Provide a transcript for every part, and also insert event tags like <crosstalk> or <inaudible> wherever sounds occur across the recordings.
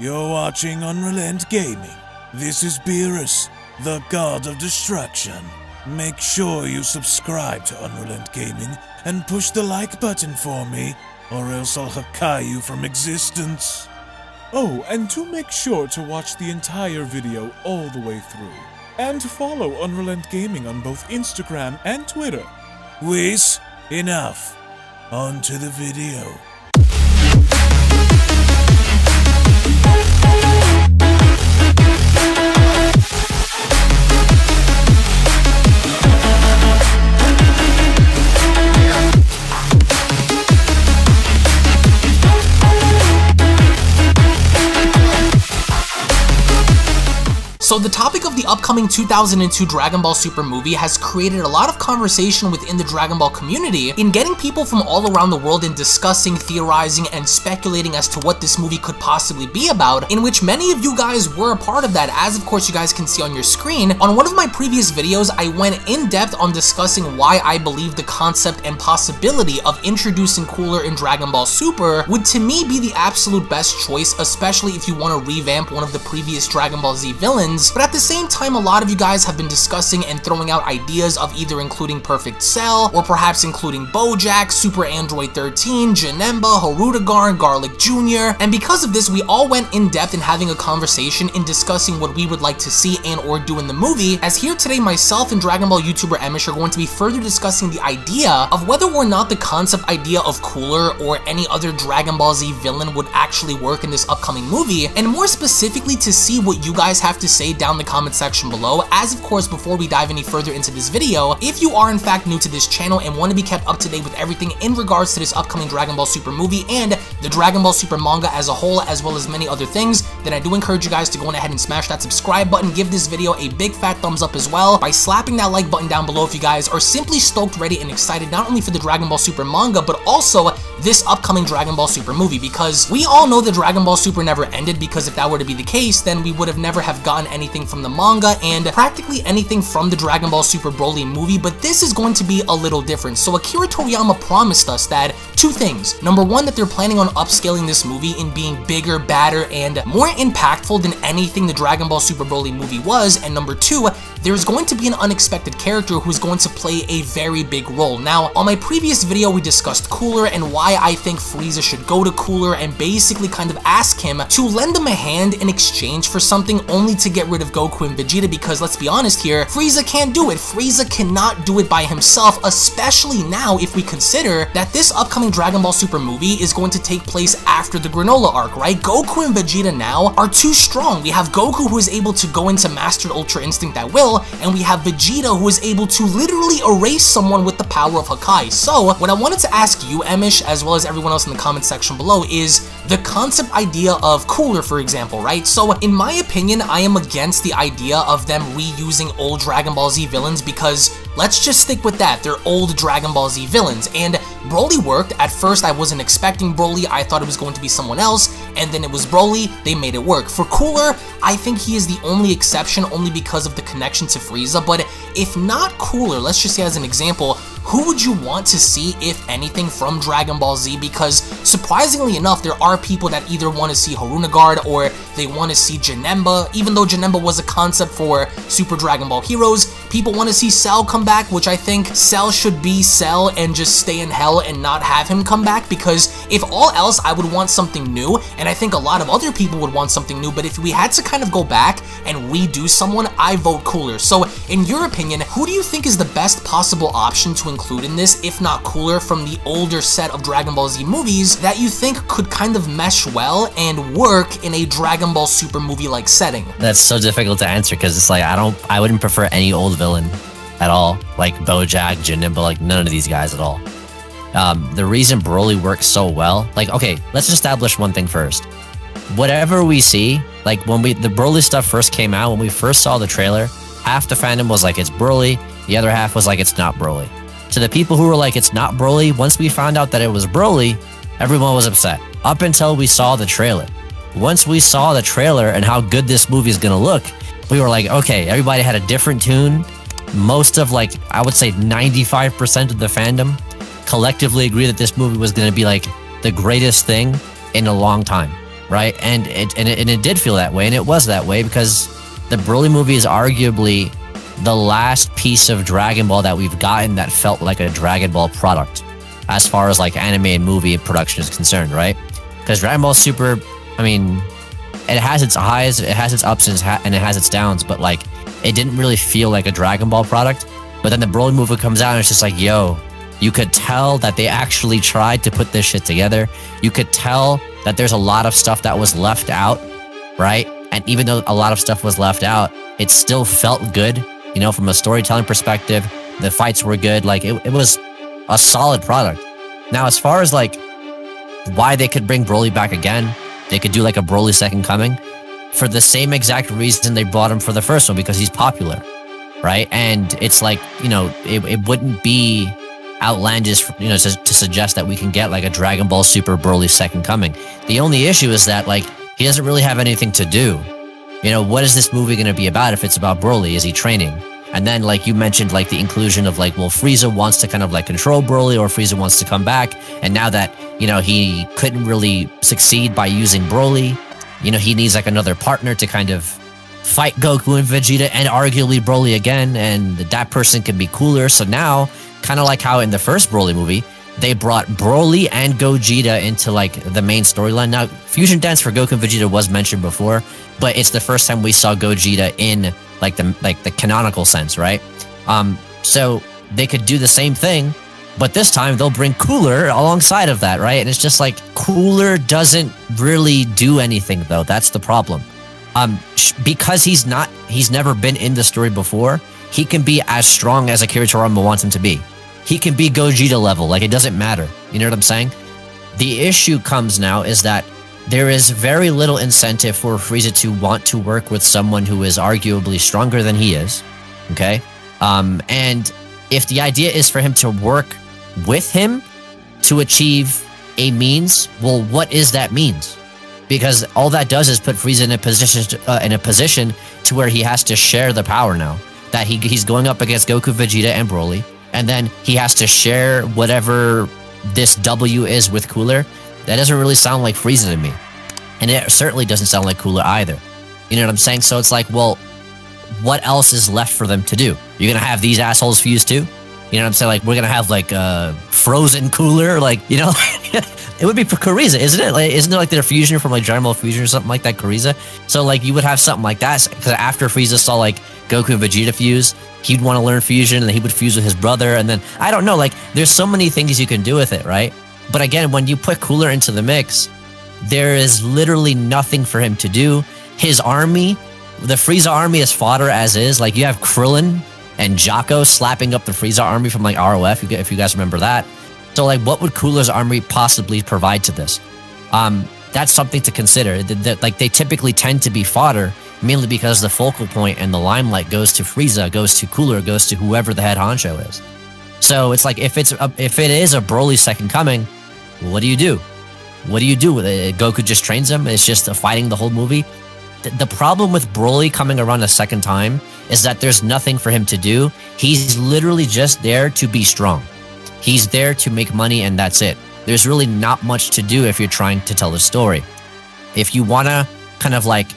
You're watching UnrealEnt Gaming. This is Beerus, the god of destruction. Make sure you subscribe to UnrealEnt Gaming and push the like button for me, or else I'll Hakai you from existence. Oh, and do make sure to watch the entire video all the way through. And follow UnrealEnt Gaming on both Instagram and Twitter. Whis, enough. On to the video. So the topic of the upcoming 2002 Dragon Ball Super movie has created a lot of conversation within the Dragon Ball community in getting people from all around the world in discussing, theorizing, and speculating as to what this movie could possibly be about, in which many of you guys were a part of that, as of course you guys can see on your screen. On one of my previous videos, I went in depth on discussing why I believe the concept and possibility of introducing Cooler in Dragon Ball Super would to me be the absolute best choice, especially if you want to revamp one of the previous Dragon Ball Z villains but at the same time, a lot of you guys have been discussing and throwing out ideas of either including Perfect Cell, or perhaps including Bojack, Super Android 13, Janemba, Hirudegarn, Garlic Jr., and because of this, we all went in depth in having a conversation in discussing what we would like to see and or do in the movie, as here today, myself and Dragon Ball YouTuber Emosh are going to be further discussing the idea of whether or not the concept idea of Cooler or any other Dragon Ball Z villain would actually work in this upcoming movie, and more specifically to see what you guys have to say say down in the comment section below. As of course, before we dive any further into this video, if you are in fact new to this channel and want to be kept up to date with everything in regards to this upcoming Dragon Ball Super movie and the Dragon Ball Super manga as a whole, as well as many other things, then I do encourage you guys to go ahead and smash that subscribe button, give this video a big fat thumbs up as well by slapping that like button down below if you guys are simply stoked, ready, and excited not only for the Dragon Ball Super manga, but also this upcoming Dragon Ball Super movie because we all know the Dragon Ball Super never ended because if that were to be the case, then we would have never have gotten anything from the manga and practically anything from the Dragon Ball Super Broly movie, but this is going to be a little different. So Akira Toriyama promised us that two things. Number one, that they're planning on upscaling this movie in being bigger, badder, and more impactful than anything the Dragon Ball Super Broly movie was, and number two, there's going to be an unexpected character who's going to play a very big role. Now, on my previous video, we discussed Cooler and why I think Frieza should go to Cooler and basically kind of ask him to lend him a hand in exchange for something only to get rid of Goku and Vegeta because let's be honest here, Frieza can't do it. Frieza cannot do it by himself, especially now if we consider that this upcoming Dragon Ball Super movie is going to take place after the Granolah arc, right? Goku and Vegeta now are too strong. We have Goku who is able to go into Mastered Ultra Instinct at will, and we have Vegeta who is able to literally erase someone with the power of Hakai. So, what I wanted to ask you, Emosh, as well as everyone else in the comment section below, is the concept idea of Cooler, for example, right? So, in my opinion, I am against the idea of them reusing old Dragon Ball Z villains because let's just stick with that. They're old Dragon Ball Z villains, and Broly worked. At first, I wasn't expecting Broly. I thought it was going to be someone else, and then it was Broly. They made it work. For Cooler, I think he is the only exception only because of the connection to Frieza, but if not Cooler, let's just say as an example, who would you want to see, if anything, from Dragon Ball Z? Because surprisingly enough, there are people that either want to see Hirudegarn or they want to see Janemba. Even though Janemba was a concept for Super Dragon Ball Heroes, people want to see Cell come back, which I think Cell should be Cell and just stay in hell and not have him come back because if all else, I would want something new, and I think a lot of other people would want something new, but if we had to kind of go back and redo someone, I vote Cooler. So, in your opinion, who do you think is the best possible option to include in this, if not Cooler, from the older set of Dragon Ball Z movies that you think could kind of mesh well and work in a Dragon Ball Super movie-like setting? That's so difficult to answer because it's like, I don't, I wouldn't prefer any old villain at all, like Bojack, Janemba, like none of these guys at all. Um, the reason Broly works so well, like, okay, let's establish one thing first. Whatever we see, like when we the Broly stuff first came out, when we first saw the trailer, half the fandom was like it's Broly, the other half was like it's not Broly. To the people who were like it's not Broly, once we found out that it was Broly, everyone was upset. Up until we saw the trailer. Once we saw the trailer and how good this movie is gonna look, we were like, okay, everybody had a different tune. Most of like, I would say 95% of the fandom collectively agree that this movie was going to be like the greatest thing in a long time, right? And it, and it and it did feel that way, and it was that way because the Broly movie is arguably the last piece of Dragon Ball that we've gotten that felt like a Dragon Ball product, as far as like anime and movie production is concerned, right? Because Dragon Ball Super, I mean, it has its highs, it has its ups and it has its downs, but like it didn't really feel like a Dragon Ball product. But then the Broly movie comes out and it's just like, yo, you could tell that they actually tried to put this shit together. You could tell that there's a lot of stuff that was left out, right? And even though a lot of stuff was left out, it still felt good, you know, from a storytelling perspective. The fights were good. Like it, it was a solid product. Now, as far as like why they could bring Broly back again, they could do like a Broly second coming for the same exact reason they brought him for the first one because he's popular, right? And it's like, you know, it, it wouldn't be outlandish, you know, to, to suggest that we can get like a Dragon Ball Super Broly second coming. The only issue is that like he doesn't really have anything to do. You know, what is this movie going to be about if it's about Broly? Is he training? And then, like you mentioned, like the inclusion of like, well, Frieza wants to kind of like control Broly, or Frieza wants to come back. And now that you know he couldn't really succeed by using Broly, you know he needs like another partner to kind of fight Goku and Vegeta and arguably Broly again, and that person can be cooler. So now kind of like how in the first Broly movie, they brought Broly and Gogeta into like the main storyline. Now, Fusion Dance for Goku and Vegeta was mentioned before, but it's the first time we saw Gogeta in like the like the canonical sense, right? Um, so they could do the same thing, but this time they'll bring Cooler alongside of that, right? And it's just like Cooler doesn't really do anything though. That's the problem. Um, because he's not, he's never been in the story before. He can be as strong as Akira Toriyama wants him to be he can be Gogeta level. Like it doesn't matter. You know what I'm saying? The issue comes now is that there is very little incentive for Frieza to want to work with someone who is arguably stronger than he is. Okay. Um, and if the idea is for him to work with him to achieve a means, well, what is that means? Because all that does is put Frieza in a position to, uh, in a position to where he has to share the power now. That he, he's going up against Goku, Vegeta, and Broly and then he has to share whatever this W is with Cooler. That doesn't really sound like Frieza to me. And it certainly doesn't sound like Cooler either. You know what I'm saying? So it's like, well, what else is left for them to do? You're gonna have these assholes fuse too? You know what I'm saying? Like we're gonna have like a frozen cooler, like you know, <laughs> it would be Kuriza, isn't it? Like, isn't it like their fusion from like Dragon Ball Fusion or something like that, Kuriza? So like you would have something like that because after Frieza saw like Goku and Vegeta fuse, he'd want to learn fusion and he would fuse with his brother. And then I don't know, like there's so many things you can do with it, right? But again, when you put Cooler into the mix, there is literally nothing for him to do. His army, the Frieza army is fodder as is. Like you have Krillin and Jaco slapping up the Frieza army from like ROF, if you guys remember that. So like what would Cooler's army possibly provide to this? Um, that's something to consider. That like they typically tend to be fodder mainly because the focal point and the limelight goes to Frieza, goes to Cooler, goes to whoever the head honcho is. So it's like if it's a, if it is a Broly second coming, what do you do? What do you do with it? Goku just trains him. It's just fighting the whole movie. The problem with Broly coming around a second time is that there's nothing for him to do. He's literally just there to be strong. He's there to make money and that's it. There's really not much to do if you're trying to tell a story. If you want to kind of like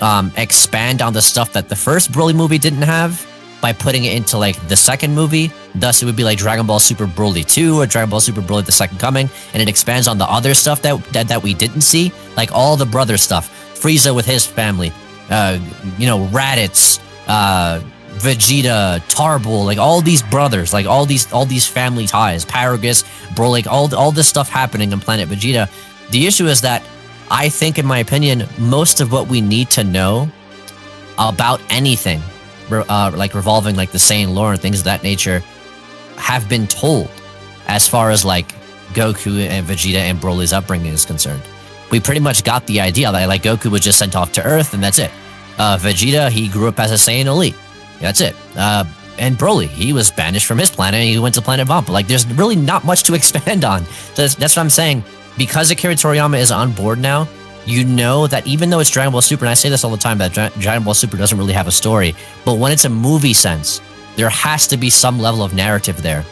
um, expand on the stuff that the first Broly movie didn't have by putting it into like the second movie. Thus, it would be like Dragon Ball Super Broly 2 or Dragon Ball Super Broly The Second Coming, and it expands on the other stuff that that, that we didn't see, like all the brother stuff. Frieza with his family, uh, you know, Raditz, uh, Vegeta, Tarble, like all these brothers, like all these all these family ties, Paragus, bro, like all all this stuff happening on Planet Vegeta. The issue is that I think, in my opinion, most of what we need to know about anything, uh, like revolving like the Saiyan lore and things of that nature, have been told as far as like Goku and Vegeta and Broly's upbringing is concerned. We pretty much got the idea that like Goku was just sent off to Earth and that's it. Uh, Vegeta, he grew up as a Saiyan elite. That's it. Uh, and Broly, he was banished from his planet and he went to planet Vampa. Like, there's really not much to <laughs> expand on. So that's, that's what I'm saying because Akira Toriyama is on board now, you know that even though it's Dragon Ball Super, and I say this all the time, that Dragon Ball Super doesn't really have a story, but when it's a movie sense, there has to be some level of narrative there.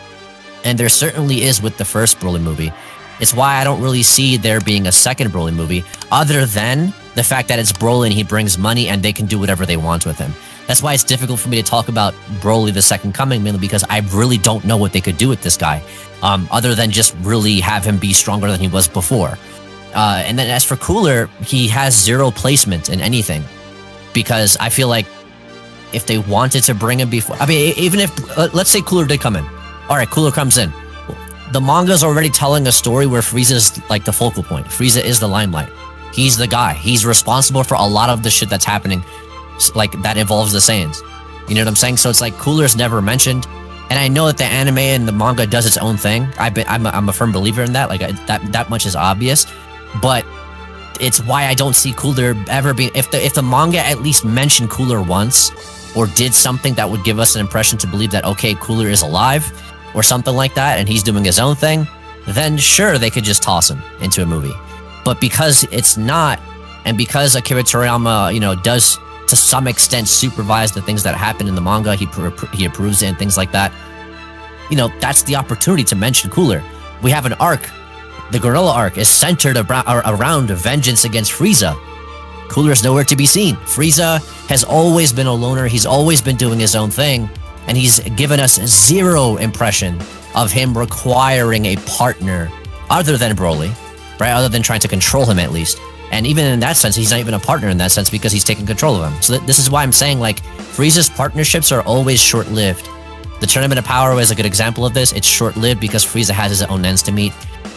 And there certainly is with the first Broly movie. It's why I don't really see there being a second Broly movie, other than the fact that it's Broly and he brings money and they can do whatever they want with him. That's why it's difficult for me to talk about Broly the Second Coming, mainly because I really don't know what they could do with this guy, um, other than just really have him be stronger than he was before. Uh, and then as for Cooler, he has zero placement in anything, because I feel like if they wanted to bring him before, I mean, even if uh, let's say Cooler did come in, all right, Cooler comes in. The manga's already telling a story where Frieza is like the focal point. Frieza is the limelight. He's the guy. He's responsible for a lot of the shit that's happening like that involves the Saiyans. You know what I'm saying? So it's like Cooler's never mentioned, and I know that the anime and the manga does its own thing. I've been, I'm, a, I'm a firm believer in that. Like I, that that much is obvious, but it's why I don't see Cooler ever being. If the if the manga at least mentioned Cooler once, or did something that would give us an impression to believe that okay, Cooler is alive, or something like that, and he's doing his own thing, then sure they could just toss him into a movie. But because it's not, and because Akira Toriyama, you know, does to some extent supervise the things that happen in the manga. He he approves it and things like that. You know, that's the opportunity to mention Cooler. We have an arc. The Granolah arc is centered around vengeance against Frieza. Cooler is nowhere to be seen. Frieza has always been a loner. He's always been doing his own thing, and he's given us zero impression of him requiring a partner other than Broly, right? Other than trying to control him at least. And even in that sense, he's not even a partner in that sense because he's taking control of him. So th this is why I'm saying like Frieza's partnerships are always short-lived. The Tournament of Power is a good example of this. It's short-lived because Frieza has his own ends to meet.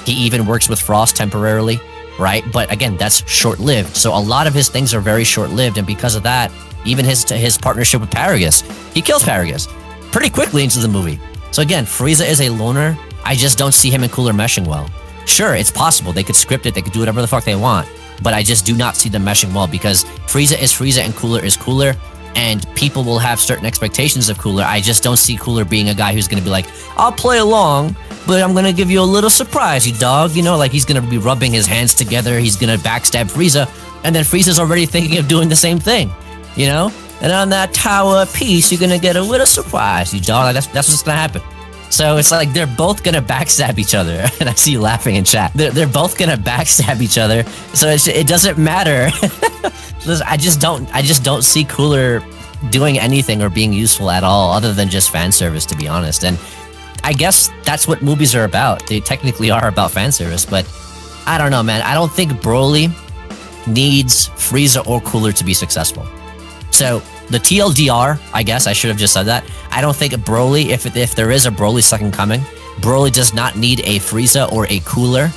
He even works with Frost temporarily, right? But again, that's short-lived. So a lot of his things are very short-lived, and because of that, even his his partnership with Paragus, he kills Paragus pretty quickly into the movie. So again, Frieza is a loner. I just don't see him and Cooler meshing well. Sure, it's possible. They could script it. They could do whatever the fuck they want but I just do not see them meshing well because Frieza is Frieza and Cooler is Cooler, and people will have certain expectations of Cooler. I just don't see Cooler being a guy who's going to be like, I'll play along, but I'm going to give you a little surprise, you dog. You know, like he's going to be rubbing his hands together, he's going to backstab Frieza, and then Frieza's already thinking of doing the same thing, you know? And on that tower piece, you're to get a little surprise, you dog. That's, that's what's to happen. So it's like they're both gonna backstab each other, <laughs> and I see you laughing in chat. They're, they're both gonna backstab each other, so it doesn't matter. <laughs> I just don't I just don't see Cooler doing anything or being useful at all, other than just fan service, to be honest. And I guess that's what movies are about. They technically are about fan service, but I don't know, man. I don't think Broly needs Frieza or Cooler to be successful. So the TLDR, I guess I should have just said that. I don't think Broly, if if there is a Broly second coming, Broly does not need a Frieza or a Cooler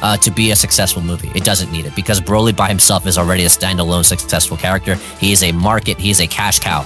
uh, to be a successful movie. It doesn't need it because Broly by himself is already a standalone successful character. He is a market. He is a cash cow.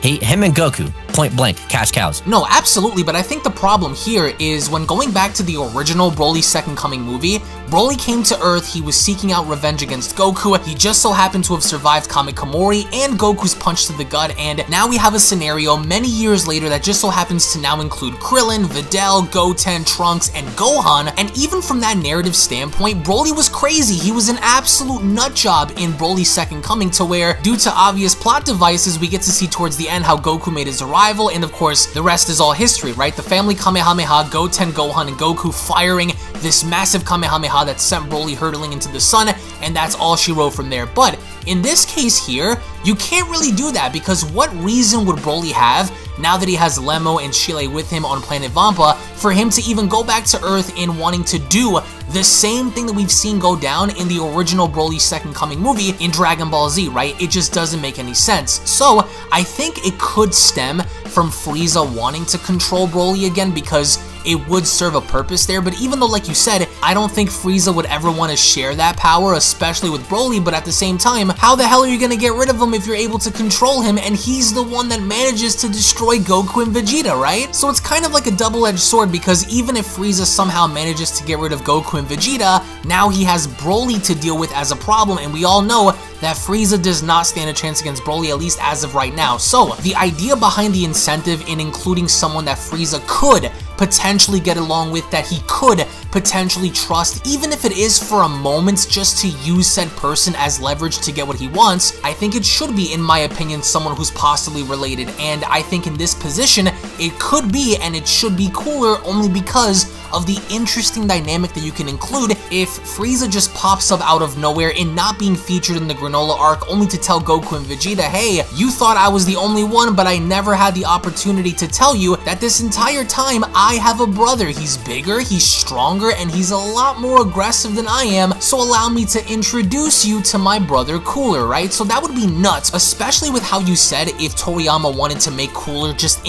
He, him and Goku, point blank, cash cows. No, absolutely, but I think the problem here is when going back to the original Broly Second Coming movie, Broly came to Earth, he was seeking out revenge against Goku, he just so happened to have survived Kamikimori and Goku's punch to the gut, and now we have a scenario many years later that just so happens to now include Krillin, Videl, Goten, Trunks, and Gohan, and even from that narrative standpoint, Broly was crazy, he was an absolute nutjob in Broly's Second Coming to where, due to obvious plot devices, we get to see towards the end how Goku made his arrival, and of course, the rest is all history, right? The family Kamehameha, Goten, Gohan, and Goku firing this massive Kamehameha that sent Broly hurtling into the sun, and that's all she wrote from there. But in this case here, you can't really do that because what reason would Broly have now that he has Lemo and Cheelai with him on planet Vampa for him to even go back to Earth in wanting to do the same thing that we've seen go down in the original Broly Second Coming movie in Dragon Ball Z, right? It just doesn't make any sense. So I think it could stem from Frieza wanting to control Broly again because it would serve a purpose there, but even though, like you said, I don't think Frieza would ever want to share that power, especially with Broly, but at the same time, how the hell are you going to get rid of him if you're able to control him and he's the one that manages to destroy Goku and Vegeta, right? So it's kind of like a double-edged sword because even if Frieza somehow manages to get rid of Goku and Vegeta, now he has Broly to deal with as a problem, and we all know that Frieza does not stand a chance against Broly, at least as of right now. So, the idea behind the incentive in including someone that Frieza could potentially get along with, that he could potentially trust, even if it is for a moment just to use said person as leverage to get what he wants, I think it should be, in my opinion, someone who's possibly related. And I think in this position, it could be and it should be cooler only because of the interesting dynamic that you can include if Frieza just pops up out of nowhere and not being featured in the Granolah arc only to tell Goku and Vegeta, hey, you thought I was the only one, but I never had the opportunity to tell you that this entire time I have a brother. He's bigger, he's stronger, and he's a lot more aggressive than I am, so allow me to introduce you to my brother Cooler, right? So that would be nuts, especially with how you said if Toriyama wanted to make Cooler just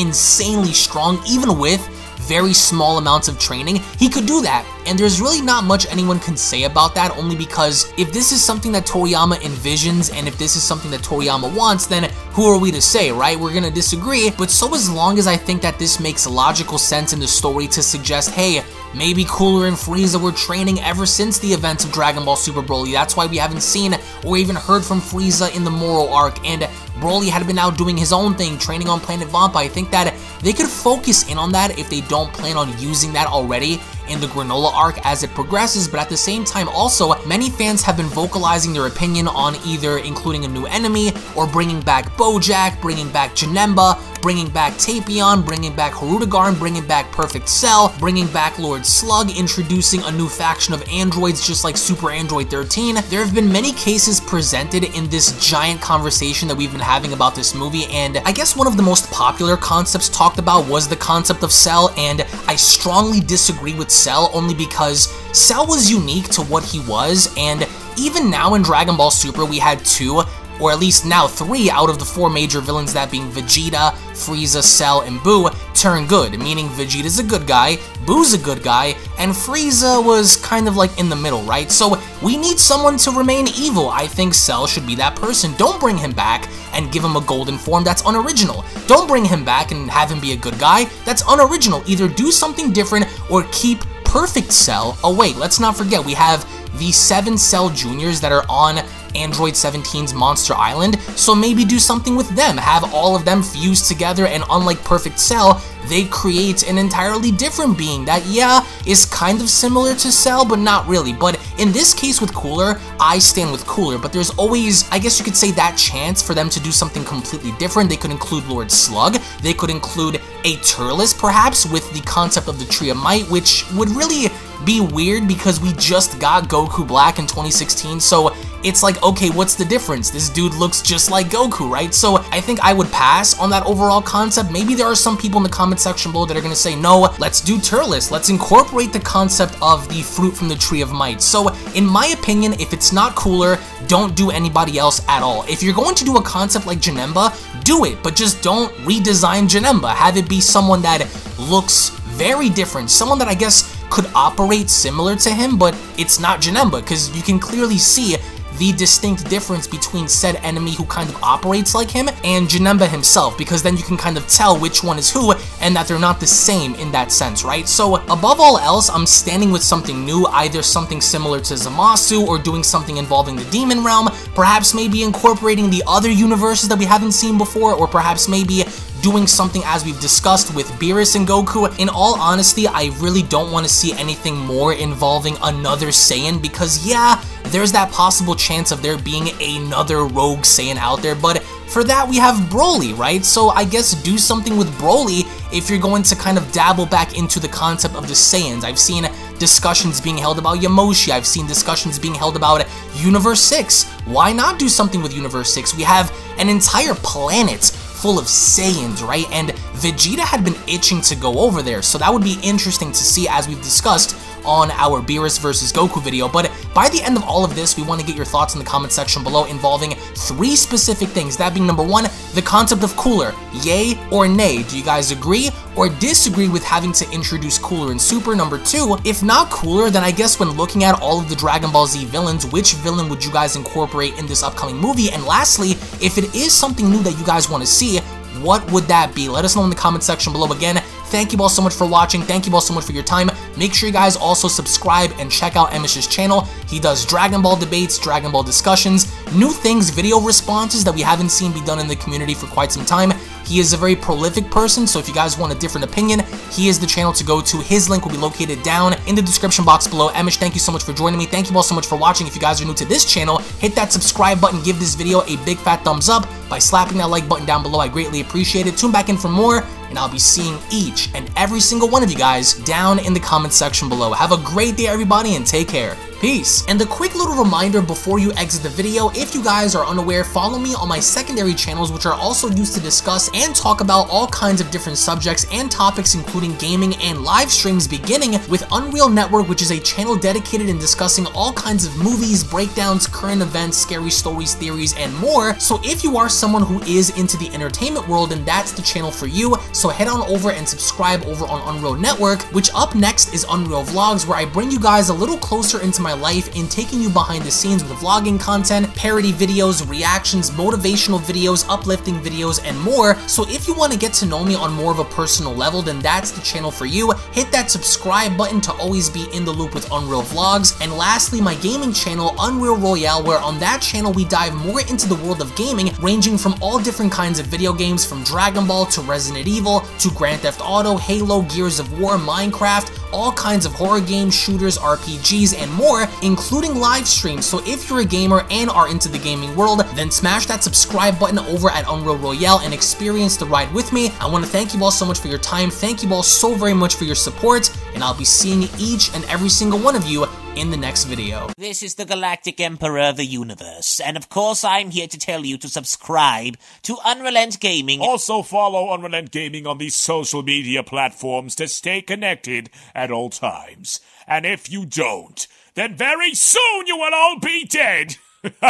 insanely strong, even with very small amounts of training, he could do that. And there's really not much anyone can say about that only because if this is something that Toriyama envisions and if this is something that Toriyama wants, then who are we to say, right? We're gonna disagree, but so as long as I think that this makes logical sense in the story to suggest, hey, maybe Cooler and Frieza were training ever since the events of Dragon Ball Super Broly. That's why we haven't seen or even heard from Frieza in the Moro arc, and Broly had been out doing his own thing, training on Planet Vampa. I think that they could focus in on that if they don't plan on using that already in the Granolah arc as it progresses, but at the same time also, many fans have been vocalizing their opinion on either including a new enemy or bringing back Bojack, bringing back Janemba, bringing back Tapion, bringing back Hirudegarn, bringing back Perfect Cell, bringing back Lord Slug, introducing a new faction of androids just like Super Android 13. There have been many cases presented in this giant conversation that we've been having about this movie, and I guess one of the most popular concepts talked about was the concept of Cell, and I strongly disagree with Cell only because Cell was unique to what he was, and even now in Dragon Ball Super, we had two or at least now three out of the four major villains, that being Vegeta, Frieza, Cell, and Boo, turn good, meaning Vegeta's a good guy, Boo's a good guy, and Frieza was kind of like in the middle, right? So we need someone to remain evil. I think Cell should be that person. Don't bring him back and give him a golden form, that's unoriginal. Don't bring him back and have him be a good guy, that's unoriginal. Either do something different or keep Perfect Cell Oh wait, Let's not forget, we have the seven Cell Juniors that are on Android 17's Monster Island, so maybe do something with them, have all of them fused together, and unlike Perfect Cell, they create an entirely different being that, yeah, is kind of similar to Cell, but not really. But in this case with Cooler, I stand with Cooler, but there's always, I guess you could say, that chance for them to do something completely different. They could include Lord Slug, they could include a Turles, perhaps, with the concept of the Tree of Might, which would really be weird because we just got Goku Black in 2016, so it's like, okay, what's the difference? This dude looks just like Goku, right? So I think I would pass on that overall concept. Maybe there are some people in the comment section below that are gonna say, no, let's do Turles. Let's incorporate the concept of the fruit from the Tree of Might. So in my opinion, if it's not cooler, don't do anybody else at all. If you're going to do a concept like Janemba, do it, but just don't redesign Janemba. Have it be someone that looks very different, someone that I guess could operate similar to him, but it's not Janemba, because you can clearly see the distinct difference between said enemy who kind of operates like him and Janemba himself, because then you can kind of tell which one is who and that they're not the same in that sense, right? So above all else, I'm standing with something new, either something similar to Zamasu or doing something involving the Demon Realm, perhaps maybe incorporating the other universes that we haven't seen before, or perhaps maybe doing something as we've discussed with Beerus and Goku. In all honesty, I really don't want to see anything more involving another Saiyan because yeah, there's that possible chance of there being another rogue Saiyan out there, but for that we have Broly, right? So I guess do something with Broly if you're going to kind of dabble back into the concept of the Saiyans. I've seen discussions being held about Yamoshi, I've seen discussions being held about Universe 6. Why not do something with Universe 6? We have an entire planet full of Saiyans, right? And Vegeta had been itching to go over there, so that would be interesting to see as we've discussed on our Beerus versus Goku video, but by the end of all of this, we want to get your thoughts in the comment section below involving three specific things, that being number one, the concept of Cooler, yay or nay, do you guys agree or disagree with having to introduce Cooler in Super? Number two, if not Cooler, then I guess when looking at all of the Dragon Ball Z villains, which villain would you guys incorporate in this upcoming movie? And lastly, if it is something new that you guys want to see, what would that be? Let us know in the comment section below. Again, Thank you all so much for watching. Thank you all so much for your time. Make sure you guys also subscribe and check out Emosh's channel. He does Dragon Ball debates, Dragon Ball discussions, new things, video responses that we haven't seen be done in the community for quite some time. He is a very prolific person, so if you guys want a different opinion, he is the channel to go to. His link will be located down in the description box below. Emosh, thank you so much for joining me. Thank you all so much for watching. If you guys are new to this channel, hit that subscribe button, give this video a big fat thumbs up by slapping that like button down below. I greatly appreciate it. Tune back in for more, and I'll be seeing each and every single one of you guys down in the comment section below. Have a great day, everybody, and take care. Peace. And a quick little reminder before you exit the video, if you guys are unaware, follow me on my secondary channels, which are also used to discuss and talk about all kinds of different subjects and topics, including gaming and live streams, beginning with Unreal Network, which is a channel dedicated in discussing all kinds of movies, breakdowns, current events, scary stories, theories, and more. So if you are someone who is into the entertainment world, then that's the channel for you. So head on over and subscribe over on Unreal Network, which up next is Unreal Vlogs, where I bring you guys a little closer into my life in taking you behind the scenes with vlogging content, parody videos, reactions, motivational videos, uplifting videos, and more. So if you want to get to know me on more of a personal level, then that's the channel for you. Hit that subscribe button to always be in the loop with Unreal Vlogs. And lastly, my gaming channel, Unreal Royale, where on that channel we dive more into the world of gaming, ranging from all different kinds of video games from Dragon Ball to Resident Evil to Grand Theft Auto, Halo, Gears of War, Minecraft, all kinds of horror games, shooters, RPGs, and more, including live streams. So if you're a gamer and are into the gaming world, then smash that subscribe button over at Unreal Royale and experience the ride with me. I want to thank you all so much for your time. Thank you all so very much for your support, and I'll be seeing each and every single one of you in the next video. This is the Galactic Emperor of the Universe, and of course I'm here to tell you to subscribe to UnrealEnt Gaming. Also follow UnrealEnt Gaming on these social media platforms to stay connected at all times. And if you don't, then very soon you will all be dead. <laughs>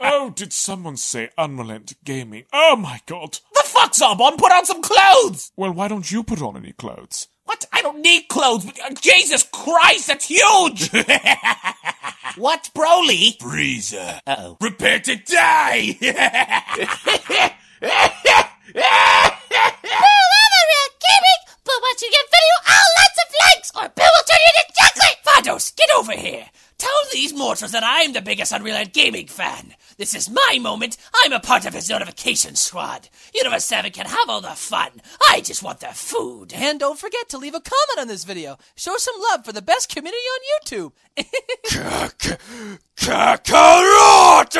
oh, did someone say UnrealEnt Gaming? Oh my god. The fuck, Zarbon? Put on some clothes! Well, why don't you put on any clothes? What? I don't need clothes. but- uh, Jesus Christ, that's huge! <laughs> what, Broly? Frieza, Uh-oh. prepare to die! But once you get video, all lots of likes, or Bill will turn you into chocolate! Vados, get over here! Tell these mortals that I'm the biggest Unreal Gaming fan! This is my moment! I'm a part of his notification squad! Universe 7 can have all the fun! I just want the food! And don't forget to leave a comment on this video. Show some love for the best community on YouTube. <laughs> Kakarot!